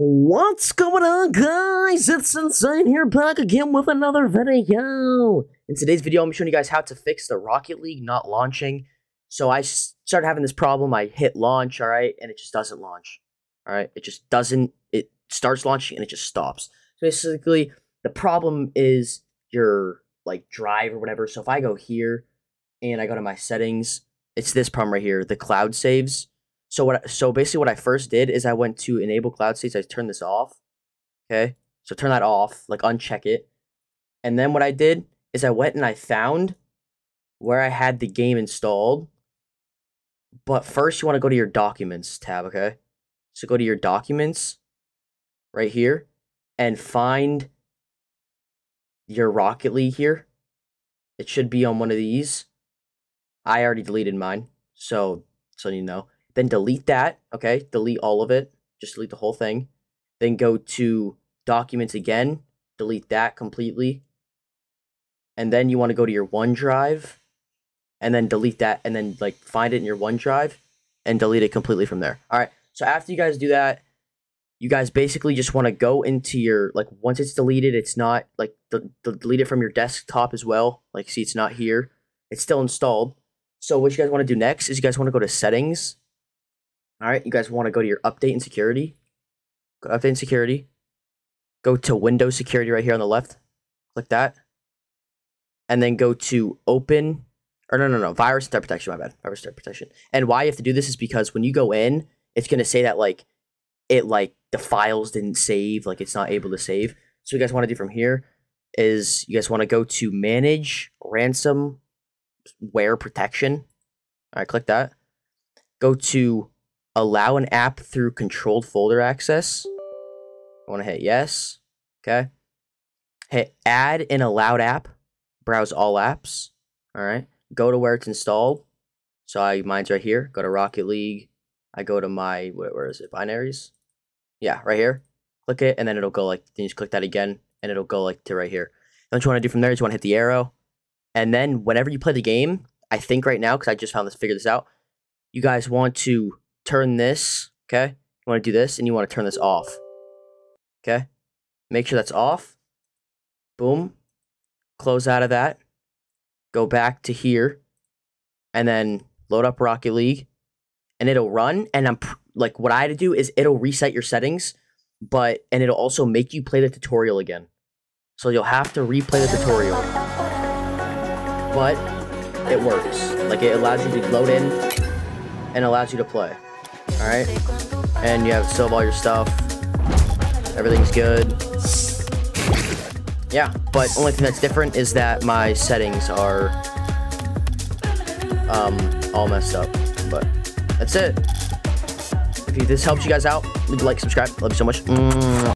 What's going on, guys? It's Insane here, back again with another video. In today's video, I'm showing you guys how to fix the Rocket League not launching. So I started having this problem. I hit launch, all right, and it just doesn't launch. All right, it just doesn't. It starts launching and it just stops. So basically, the problem is your like drive or whatever. So if I go here and I go to my settings, it's this problem right here, the cloud saves. So what? So basically, what I first did is I went to enable cloud saves. I turned this off. Okay, so turn that off, like uncheck it, and then what I did is I went and I found where I had the game installed. But first, you want to go to your documents tab. Okay, so go to your documents right here and find your Rocket League here. It should be on one of these. I already deleted mine, so so you know. Then delete that, okay? Delete all of it. Just delete the whole thing. Then go to documents again. Delete that completely. And then you want to go to your OneDrive and then delete that and then like find it in your OneDrive and delete it completely from there. All right. So after you guys do that, you guys basically just want to go into your like once it's deleted, it's not like the, the delete it from your desktop as well. Like see, it's not here. It's still installed. So what you guys want to do next is you guys want to go to settings all right, you guys want to go to your update and security. Go update and security. Go to Windows security right here on the left. Click that. And then go to open, or no, no, no, virus threat protection, my bad, virus threat protection. And why you have to do this is because when you go in, it's going to say that like, it like the files didn't save, like it's not able to save. So you guys want to do from here is you guys want to go to manage ransomware protection. All right, click that. Go to allow an app through controlled folder access. I want to hit yes. Okay. Hit add an allowed app. Browse all apps. All right. Go to where it's installed. So I mine's right here. Go to Rocket League. I go to my where, where is it? Binaries. Yeah, right here. Click it, and then it'll go like. Then you just click that again, and it'll go like to right here. What you want to do from there is you want to hit the arrow, and then whenever you play the game, I think right now because I just found this, figured this out. You guys want to turn this, okay? You want to do this, and you want to turn this off, okay? Make sure that's off. Boom. Close out of that. Go back to here, and then load up Rocket League, and it'll run. And I'm like, what I had to do is it'll reset your settings, but and it'll also make you play the tutorial again. So you'll have to replay the tutorial, but it works. Like it allows you to load in and allows you to play. Alright? And you have still all your stuff. Everything's good. Yeah, but only thing that's different is that my settings are um, all messed up. But that's it. If this helps you guys out, leave a like, subscribe. Love you so much.